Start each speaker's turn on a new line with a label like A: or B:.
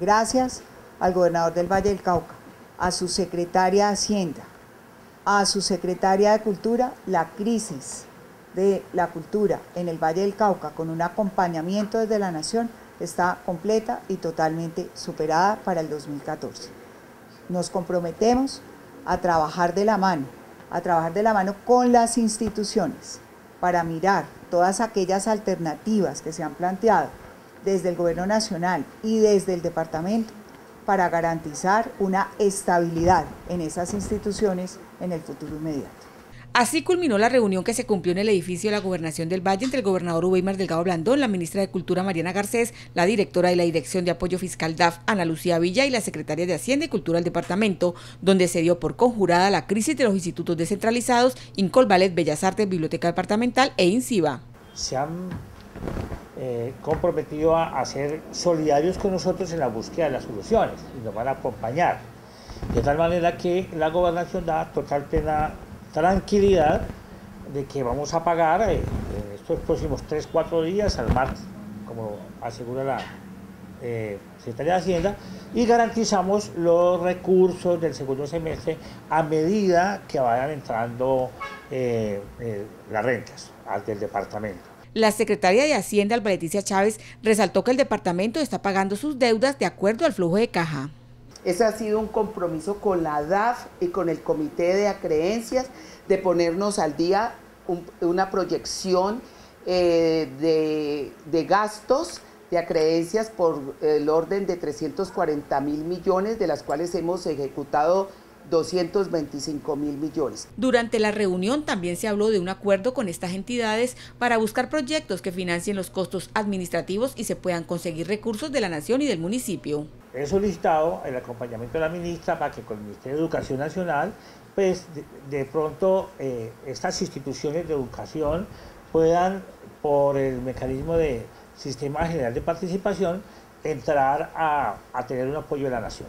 A: gracias al gobernador del Valle del Cauca, a su secretaria de Hacienda, a su secretaria de Cultura, la crisis de la cultura en el Valle del Cauca con un acompañamiento desde la Nación está completa y totalmente superada para el 2014. Nos comprometemos a trabajar de la mano, a trabajar de la mano con las instituciones para mirar todas aquellas alternativas que se han planteado desde el Gobierno Nacional y desde el Departamento para garantizar una estabilidad en esas instituciones en el futuro inmediato.
B: Así culminó la reunión que se cumplió en el edificio de la Gobernación del Valle entre el gobernador Uweimar Delgado Blandón, la ministra de Cultura Mariana Garcés, la directora de la Dirección de Apoyo Fiscal DAF Ana Lucía Villa y la secretaria de Hacienda y Cultura del departamento, donde se dio por conjurada la crisis de los institutos descentralizados Incolvalet, Bellas Artes, Biblioteca Departamental e INCIBA.
C: Se han eh, comprometido a, ser solidarios con nosotros en la búsqueda de las soluciones y nos van a acompañar. De tal manera que la gobernación da total plena tranquilidad de que vamos a pagar eh, en estos próximos 3-4 días al martes, como asegura la eh, Secretaría de Hacienda, y garantizamos los recursos del segundo semestre a medida que vayan entrando eh, las rentas del departamento.
B: La secretaria de Hacienda, Alba Leticia Chávez, resaltó que el departamento está pagando sus deudas de acuerdo al flujo de caja.
D: Ese ha sido un compromiso con la DAF y con el Comité de Acreencias de ponernos al día una proyección eh, de, de, gastos de acreencias por el orden de 340 mil millones, de las cuales hemos ejecutado 225 mil millones.
B: Durante la reunión también se habló de un acuerdo con estas entidades para buscar proyectos que financien los costos administrativos y se puedan conseguir recursos de la nación y del municipio.
C: He solicitado el acompañamiento de la ministra para que con el Ministerio de Educación Nacional, pues de, pronto eh, estas instituciones de educación puedan, por el mecanismo de Sistema General de Participación, entrar a tener un apoyo de la nación.